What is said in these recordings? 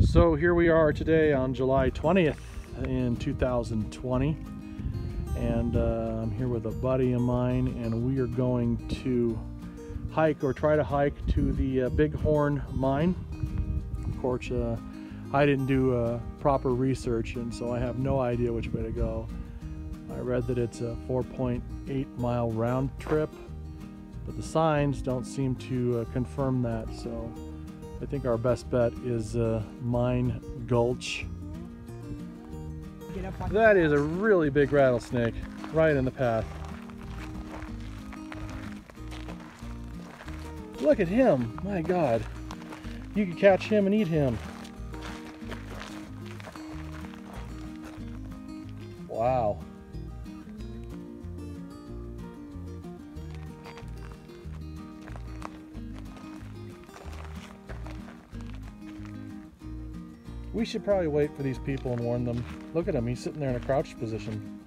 So here we are today on July 20th in 2020 and uh, I'm here with a buddy of mine and we are going to hike or try to hike to the uh, Bighorn mine. Of course, uh, I didn't do uh, proper research and so I have no idea which way to go. I read that it's a 4.8 mile round trip, but the signs don't seem to uh, confirm that. So I think our best bet is uh, Mine Gulch. That is a really big rattlesnake right in the path. Look at him, my God. You could catch him and eat him. Wow. We should probably wait for these people and warn them. Look at him, he's sitting there in a crouched position.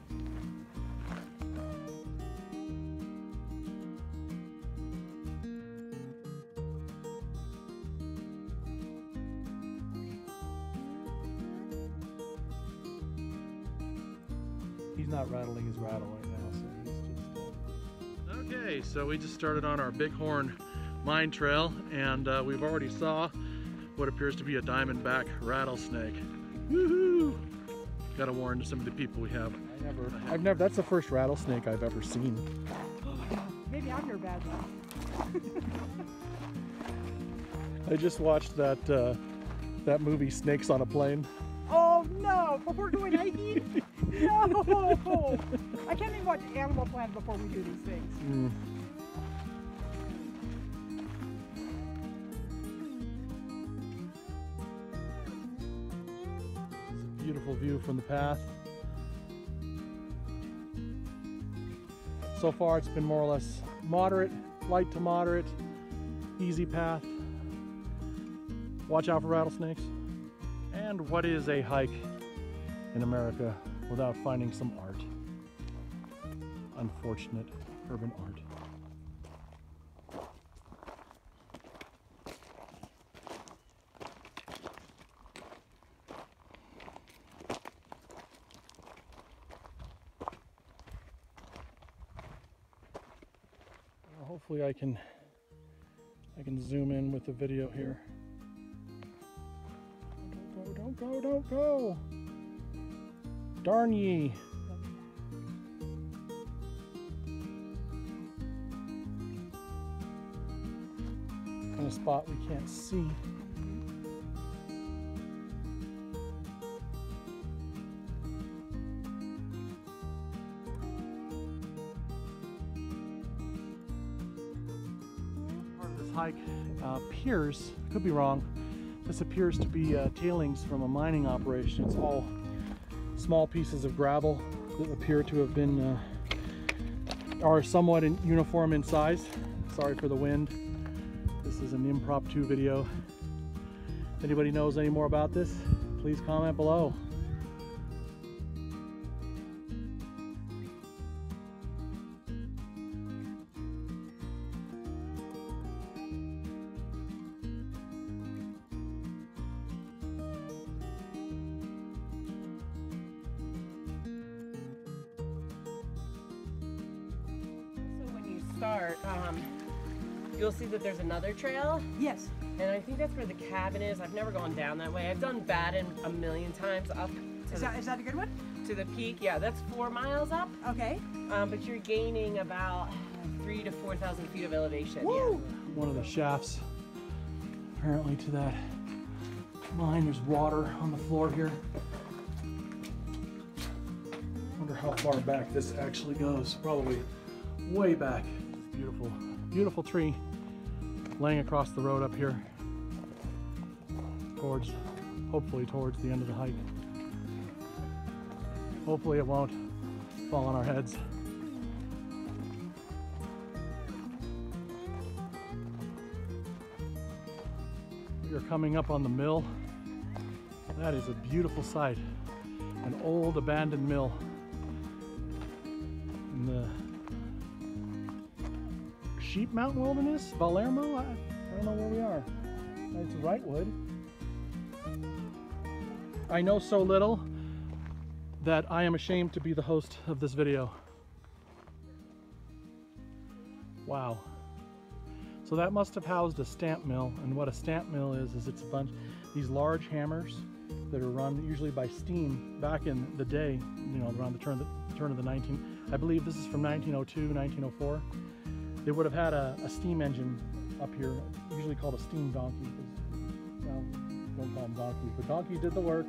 He's not rattling his rattle right now, so he's just... Okay, so we just started on our Bighorn Mine Trail, and uh, we've already saw what appears to be a diamondback rattlesnake. Woohoo! Gotta warn some of the people we have. I never, I've never, that's the first rattlesnake I've ever seen. Oh my god, maybe I'm your bad one. I just watched that, uh, that movie Snakes on a Plane. Oh no, before going hiking? no! I can't even watch Animal Planet before we do these things. Mm. View from the path. So far it's been more or less moderate, light to moderate, easy path. Watch out for rattlesnakes. And what is a hike in America without finding some art? Unfortunate urban art. Hopefully I can I can zoom in with the video here. Don't go, don't go, don't go! Darn ye! In a spot we can't see. Appears, could be wrong, this appears to be uh, tailings from a mining operation. It's all small pieces of gravel that appear to have been, uh, are somewhat in uniform in size. Sorry for the wind. This is an impromptu video. If anybody knows any more about this, please comment below. Start, um, you'll see that there's another trail. Yes. And I think that's where the cabin is. I've never gone down that way. I've done Baden a million times up. Is that, is that a good one? To the peak, yeah, that's four miles up. Okay. Um, but you're gaining about three to 4,000 feet of elevation. Woo! Yeah. One of the shafts, apparently to that mine, there's water on the floor here. Wonder how far back this actually goes. Probably way back beautiful, beautiful tree laying across the road up here towards, hopefully towards the end of the hike. Hopefully it won't fall on our heads. We are coming up on the mill. That is a beautiful sight. An old abandoned mill Sheep Mountain Wilderness, Valyermo. I, I don't know where we are. It's Wrightwood. I know so little that I am ashamed to be the host of this video. Wow. So that must have housed a stamp mill, and what a stamp mill is, is it's a bunch, these large hammers that are run usually by steam back in the day, you know, around the turn of the, turn of the 19, I believe this is from 1902, 1904. They would have had a, a steam engine up here, usually called a steam donkey. Well, don't call them donkeys, but donkeys did the work,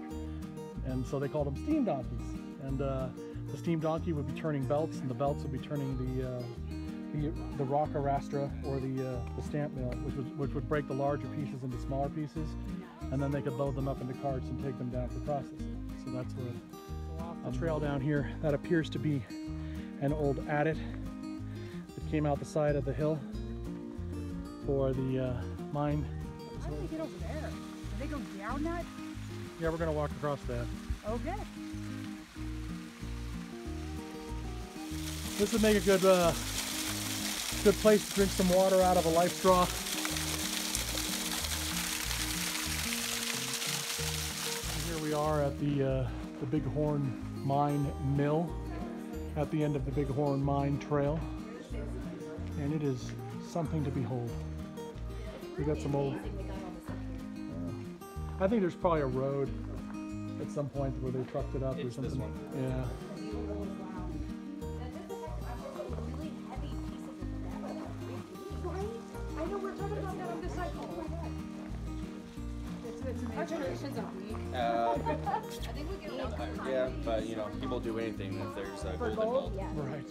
and so they called them steam donkeys. And uh, the steam donkey would be turning belts, and the belts would be turning the uh, the, the rock arastra or the uh, the stamp mill, which would which would break the larger pieces into smaller pieces, and then they could load them up into carts and take them down for processing. So that's where the trail down here that appears to be an old adit came out the side of the hill for the uh, mine. How do they get over there? Do they go down that? Yeah, we're gonna walk across that. Okay. This would make a good uh, good place to drink some water out of a life straw. And here we are at the uh, the Bighorn Mine Mill at the end of the Bighorn Mine Trail, and it is something to behold. We got some old. I think there's probably a road at some point where they trucked it up or It's this something. one. Yeah. I know we're talking about that on this side. Oh my god. It's, it's an Our generations are weak. Uh, I think we get along. yeah, but you know, people do anything if there's a For gold gold? Yeah. Right.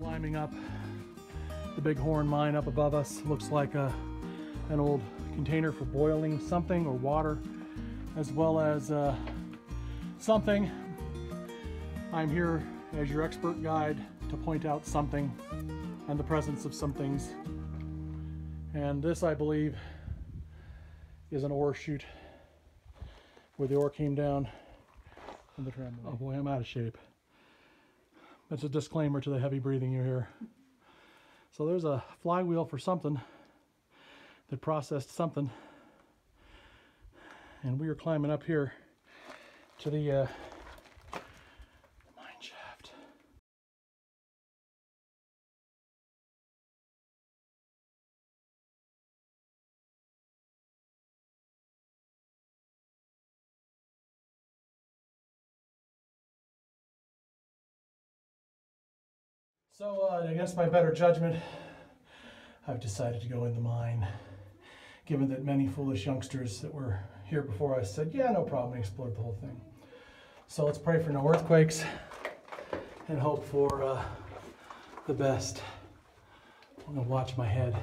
Climbing up the Bighorn mine up above us looks like a, an old container for boiling something or water, as well as uh, something I'm here as your expert guide to point out something and the presence of some things. And this, I believe, is an ore chute where the ore came down from the tram. Oh boy, I'm out of shape. That's a disclaimer to the heavy breathing you hear. So there's a flywheel for something that processed something. And we are climbing up here to the uh, So, uh, against my better judgment, I've decided to go in the mine. Given that many foolish youngsters that were here before us said, yeah, no problem, and explored the whole thing. So let's pray for no earthquakes and hope for uh, the best. I'm gonna watch my head.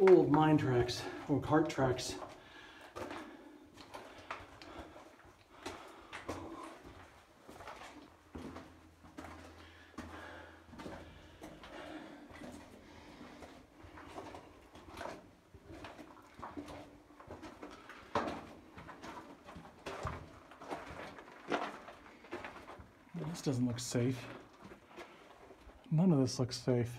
Old mine tracks or cart tracks. This doesn't look safe. None of this looks safe.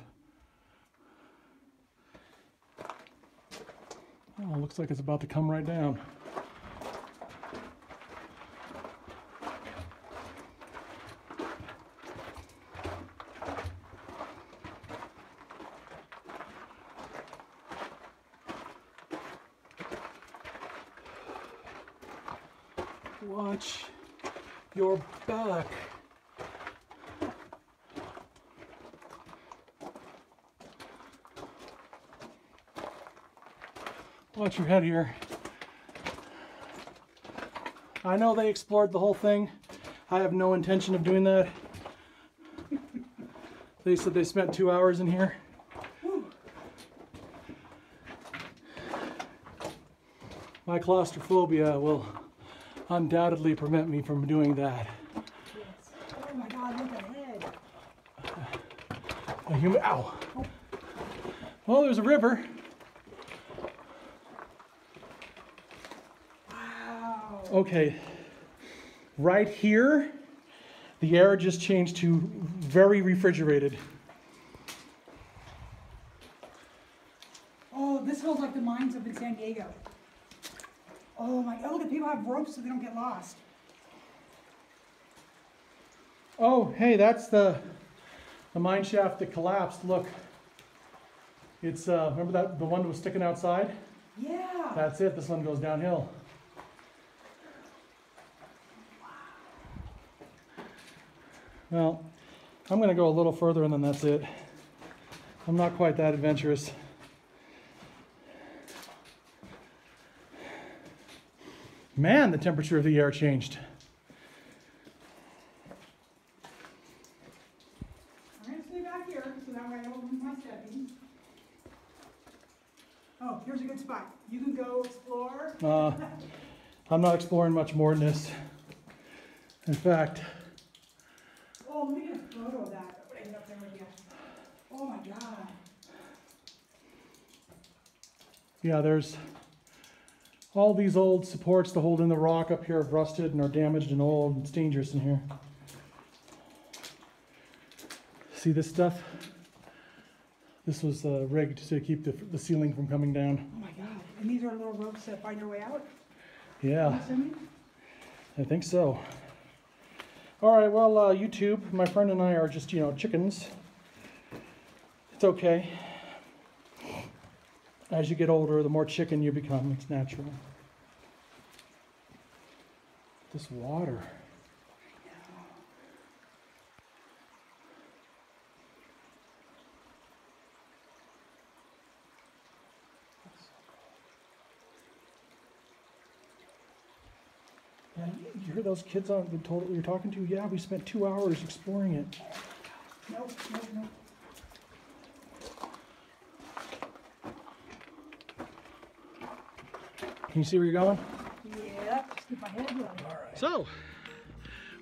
Oh, looks like it's about to come right down. Watch your back. Watch your head here. I know they explored the whole thing. I have no intention of doing that. They said they spent two hours in here. My claustrophobia will undoubtedly prevent me from doing that. Oh my god, look ahead. A human, ow. Well, there's a river. Okay, right here, the air just changed to very refrigerated. Oh, this smells like the mines up in San Diego. Oh my, oh, at people have ropes so they don't get lost. Oh, hey, that's the the mine shaft that collapsed. Look, it's uh, remember that the one that was sticking outside? Yeah. That's it. This one goes downhill. Well, I'm going to go a little further and then that's it. I'm not quite that adventurous. Man, the temperature of the air changed. I'm gonna stay back here so that way I don't lose my stepping. Oh, here's a good spot. You can go explore. Uh, I'm not exploring much more than this. In fact, Oh, let me get a photo of that get up there with you. Oh my god. yeah, there's all these old supports to hold in the rock up here have rusted and are damaged and old. It's dangerous in here. See this stuff? This was uh, rigged to keep the, the ceiling from coming down. Oh my god. And these are little ropes that find your way out? I'm Yeah? I think so. All right, well, uh, YouTube, my friend and I are just, you know, chickens. It's okay. As you get older, the more chicken you become. It's natural. This water. Yeah, you- you hear those kids on the total you're talking to? Yeah, we spent two hours exploring it. Nope, nope, nope. Can you see where you're going? Yeah, just keep my head running. So,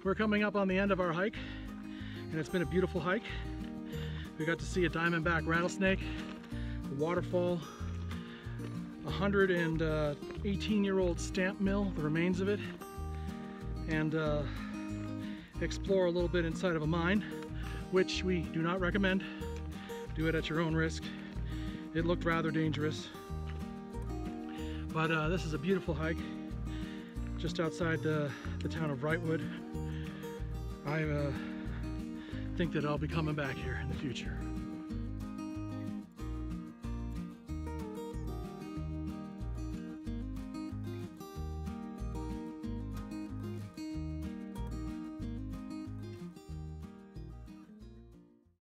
we're coming up on the end of our hike, and it's been a beautiful hike. We got to see a diamondback rattlesnake, a waterfall, a 118 uh, year old stamp mill, the remains of it, and uh, explore a little bit inside of a mine, which we do not recommend. Do it at your own risk. It looked rather dangerous. But uh, this is a beautiful hike just outside the, the town of Wrightwood. I uh, think that I'll be coming back here in the future.